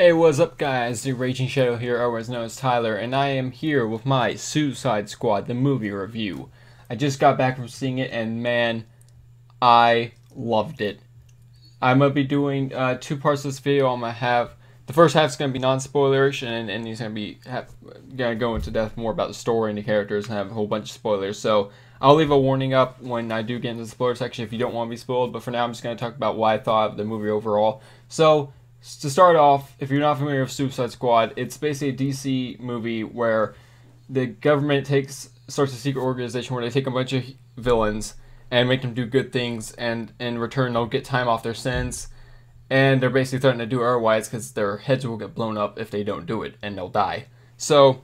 Hey, what's up guys? The Raging Shadow here, otherwise known as Tyler, and I am here with my Suicide Squad, the movie review. I just got back from seeing it, and man, I loved it. I'm going to be doing uh, two parts of this video. I'm going to have, the first half is going to be non-spoilerish, and, and he's going to be going to go into depth more about the story and the characters and have a whole bunch of spoilers. So I'll leave a warning up when I do get into the spoiler section if you don't want to be spoiled, but for now I'm just going to talk about what I thought of the movie overall. So, to start off, if you're not familiar with Suicide Squad, it's basically a DC movie where the government takes starts a secret organization where they take a bunch of villains and make them do good things, and in return they'll get time off their sins, and they're basically threatening to do otherwise because their heads will get blown up if they don't do it, and they'll die. So,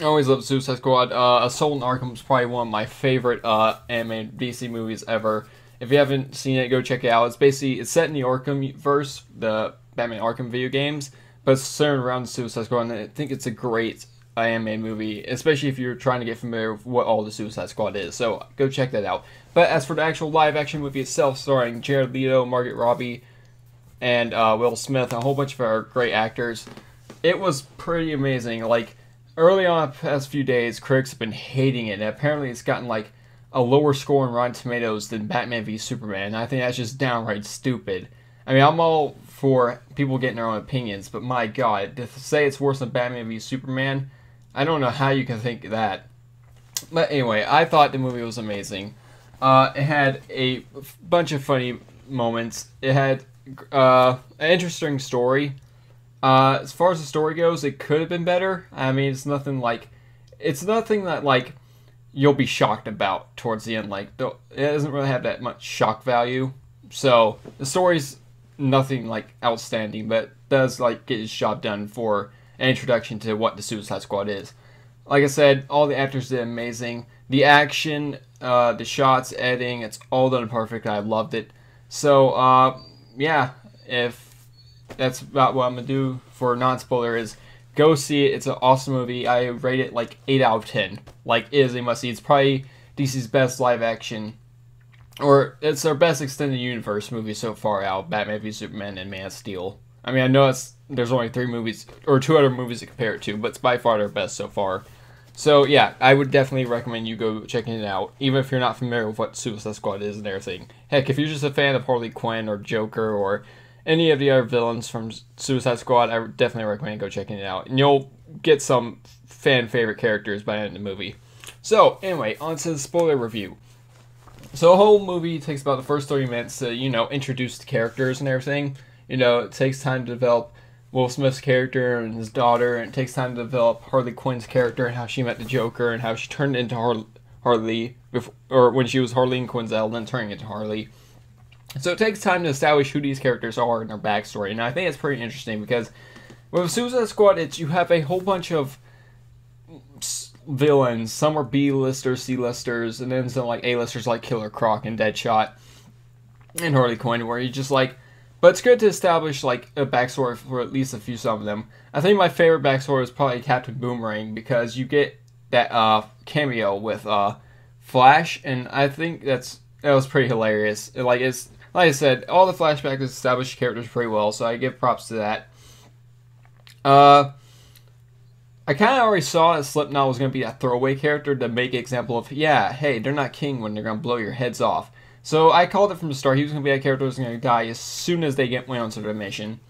I always love Suicide Squad. Uh, Assault on Arkham is probably one of my favorite uh, anime DC movies ever. If you haven't seen it, go check it out. It's basically it's set in the Arkham verse, the Batman Arkham video games, but it's centered around Suicide Squad, and I think it's a great anime movie, especially if you're trying to get familiar with what all the Suicide Squad is. So go check that out. But as for the actual live action movie itself, starring Jared Leto, Margaret Robbie, and uh, Will Smith, a whole bunch of our great actors, it was pretty amazing. Like early on, the past few days, critics have been hating it, and apparently it's gotten like a lower score in Rotten Tomatoes than Batman v Superman. I think that's just downright stupid. I mean, I'm all for people getting their own opinions, but my God, to say it's worse than Batman v Superman, I don't know how you can think that. But anyway, I thought the movie was amazing. Uh, it had a bunch of funny moments. It had uh, an interesting story. Uh, as far as the story goes, it could have been better. I mean, it's nothing like, it's nothing that like you'll be shocked about towards the end. Like, it doesn't really have that much shock value. So the story's nothing like outstanding, but does like get his job done for an introduction to what the Suicide Squad is. Like I said, all the actors did amazing. The action, uh, the shots, editing, it's all done perfect. I loved it. So, uh, yeah, if that's about what I'm gonna do for non-spoiler is go see it. It's an awesome movie. I rate it like eight out of ten. Like it is a must see. It's probably DC's best live action, or it's their best extended universe movie so far out. Batman v Superman and Man of Steel. I mean, I know it's there's only three movies or two other movies to compare it to, but it's by far their best so far. So yeah, I would definitely recommend you go checking it out, even if you're not familiar with what Suicide Squad is and everything. Heck, if you're just a fan of Harley Quinn or Joker or any of the other villains from Suicide Squad, I definitely recommend go checking it out, and you'll get some fan favorite characters by the end of the movie. So anyway, on to the spoiler review. So the whole movie takes about the first 30 minutes to, you know, introduce the characters and everything. You know, it takes time to develop Will Smith's character and his daughter, and it takes time to develop Harley Quinn's character and how she met the Joker and how she turned into Har- Harley, before, or when she was Harley Quinzel, then turning into Harley. So it takes time to establish who these characters are and their backstory, and I think it's pretty interesting because with Suicide Squad, it's you have a whole bunch of villains. Some are B-listers, C-listers, and then some like A-listers like Killer Croc and Deadshot and Harley Quinn, where you just like but it's good to establish like a backstory for at least a few some of them. I think my favorite backstory is probably Captain Boomerang because you get that uh, cameo with uh, Flash, and I think that's that was pretty hilarious. Like it's like I said, all the flashbacks establish characters pretty well, so I give props to that. Uh, I kind of already saw that Slipknot was going to be a throwaway character to make an example of, yeah, hey, they're not king when they're going to blow your heads off. So I called it from the start. He was going to be a character who was going to die as soon as they get went onto the mission.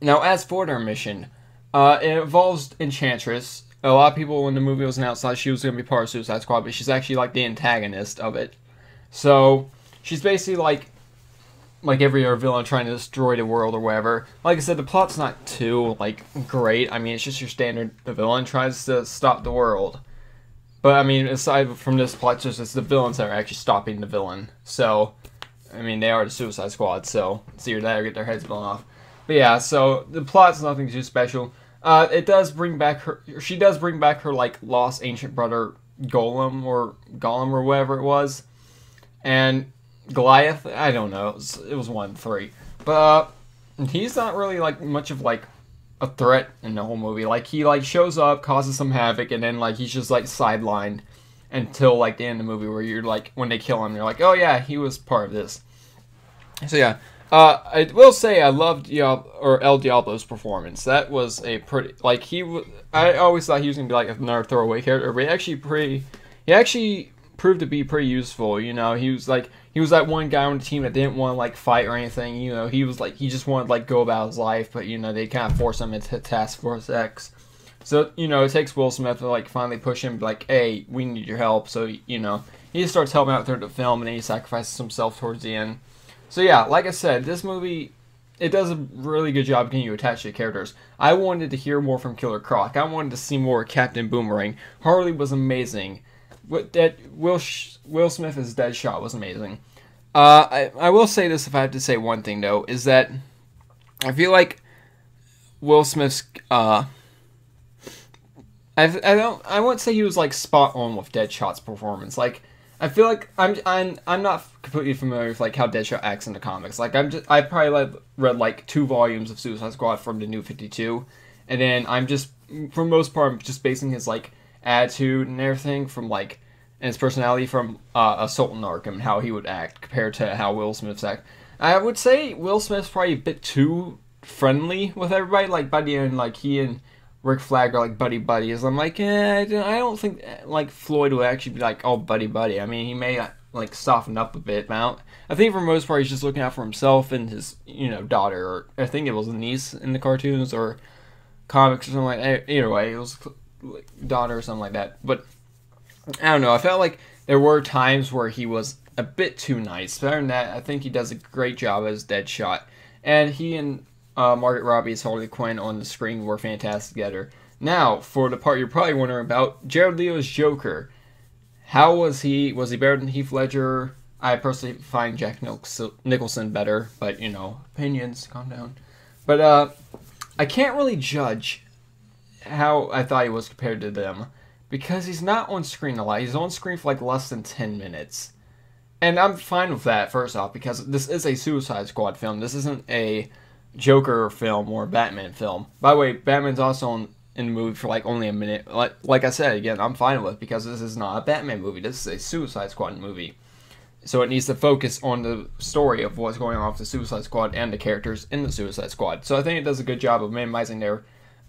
Now, as for their mission, uh, it involves Enchantress. A lot of people, when the movie was announced, thought she was going to be part of Suicide Squad, but she's actually like the antagonist of it. So she's basically like like every other villain trying to destroy the world or whatever. Like I said, the plot's not too like great. I mean, it's just your standard. The villain tries to stop the world. But I mean, aside from this plot, just it's the villains that are actually stopping the villain. So, I mean, they are the Suicide Squad. So it's either that or get their heads blown off. But yeah, so the plot's nothing too special. Uh, it does bring back her. She does bring back her like lost ancient brother Golem or Golem or whatever it was, and Goliath. I don't know. It was, it was one three, but uh, he's not really like much of like a threat in the whole movie. Like he like shows up, causes some havoc, and then like he's just like sidelined until like the end of the movie where you're like when they kill him, you're like, oh yeah, he was part of this. So yeah, Uh, I will say I loved Diablo, or El Diablo's performance. That was a pretty like he. W- I always thought he was gonna be like another throwaway character, but he actually pretty. He actually proved to be pretty useful. You know, he was like he was that one guy on the team that didn't want to like fight or anything. You know, he was like he just wanted like go about his life, but you know they kind of force him into Task Force X. So you know it takes Will Smith to like finally push him like, hey, we need your help. So you know he starts helping out through the film, and he sacrifices himself towards the end. So yeah, like I said, this movie it does a really good job getting you attached to the characters. I wanted to hear more from Killer Croc. I wanted to see more Captain Boomerang. Harley was amazing. That Will Will Smith as Deadshot was amazing. Uh, I I will say this if I have to say one thing though is that I feel like Will Smith's uh. I, I don't I wouldn't say he was like spot on with Deadshot's performance. Like I feel like I'm I'm I'm not completely familiar with like how Deadshot acts in the comics. Like I'm just I probably like, read like two volumes of Suicide Squad from the New Fifty Two, and then I'm just for most part I'm just basing his like attitude and everything from like and his personality from uh, Assault on Arkham, how he would act compared to how Will Smith's act. I would say Will Smith's probably a bit too friendly with everybody. Like Buddy and like he and Rick Flag are like buddy buddies. I'm like, eh, I don't think like Floyd would actually be like oh buddy buddy. I mean, he may like soften up a bit, but I think for most part he's just looking out for himself and his you know daughter, or I think it was a niece in the cartoons or comics or something like that. Either way, it was daughter or something like that. But I don't know. I felt like there were times where he was a bit too nice. But other than that, I think he does a great job as Deadshot, and he and uh, Margaret Robbie's Harley Quinn on the screen were fantastic together. Now, for the part you're probably wondering about, Jared Leto's Joker. How was he? Was he better than Heath Ledger? I personally find Jack Nicholson better, but you know, opinions, calm down. But uh, I can't really judge how I thought he was compared to them because he's not on screen a lot. He's on screen for like less than 10 minutes. And I'm fine with that, first off, because this is a Suicide Squad film. This isn't a Joker film or Batman film. By the way, Batman's also in, in the movie for like only a minute. Like like I said again, I'm fine with because this is not a Batman movie. This is a Suicide Squad movie. So it needs to focus on the story of what's going on with the Suicide Squad and the characters in the Suicide Squad. So I think it does a good job of minimizing their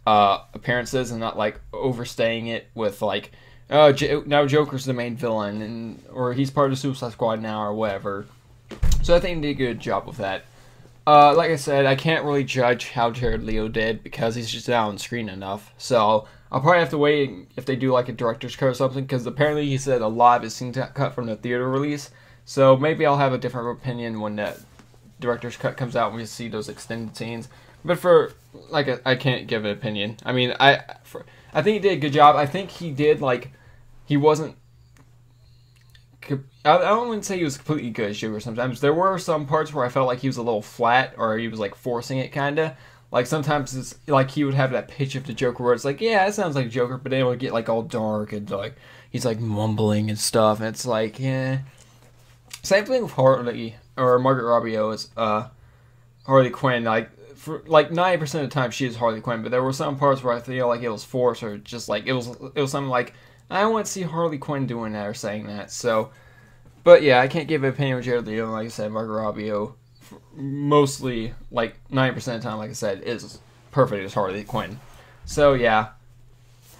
uh, appearances and not like overstaying it with like, oh, J- now Joker's the main villain and or he's part of the Suicide Squad now or whatever. So I think they did a good job with that. Uh, like I said, I can't really judge how Jared Leto did because he's just not on screen enough. So I'll probably have to wait if they do like a director's cut or something because apparently he said a lot of his scenes got cut from the theater release. So maybe I'll have a different opinion when that director's cut comes out and we see those extended scenes. But for like, I can't give an opinion. I mean, I for, I think he did a good job. I think he did like he wasn't I, don't want to say he was completely good Joker sometimes. There were some parts where I felt like he was a little flat or he was like forcing it kind of. Like sometimes it's like he would have that pitch of the Joker where it's like, yeah, it sounds like Joker, but then it would get like all dark and like he's like mumbling and stuff. And it's like, yeah. Same thing with Harley or Margaret Robbie is uh, Harley Quinn. Like for like ninety percent of the time she is Harley Quinn, but there were some parts where I feel like it was forced or just like it was it was something like I don't want to see Harley Quinn doing that or saying that. So but yeah, I can't give an opinion with Jared Leto. Like I said, Margot Robbie, oh, mostly like ninety percent of the time, like I said, is perfect as Harley Quinn. So yeah,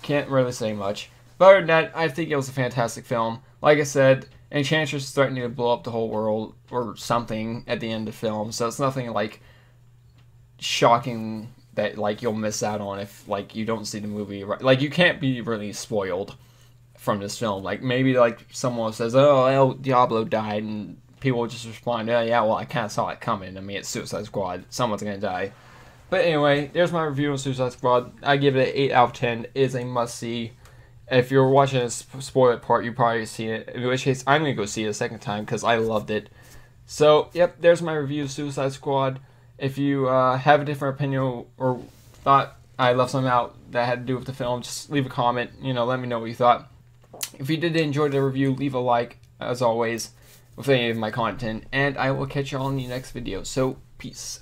can't really say much. But other than that, I think it was a fantastic film. Like I said, Enchantress is threatening to blow up the whole world or something at the end of the film. So it's nothing like shocking that like you'll miss out on if like you don't see the movie. Right? Like you can't be really spoiled from this film. Like maybe like someone says, "Oh, El Diablo died," and people just respond, "Oh yeah, well I kind of saw it coming. I mean, it's Suicide Squad. Someone's gonna die." But anyway, there's my review of Suicide Squad. I give it an eight out of ten. It is a must see. If you're watching a spoiler part, you probably seen it. In which case, I'm gonna go see it a second time because I loved it. So, yep, there's my review of Suicide Squad. If you uh, have a different opinion or thought I left something out that had to do with the film, just leave a comment. You know, let me know what you thought. If you did enjoy the review, leave a like, as always, with any of my content, and I will catch you all in the next video. So, peace.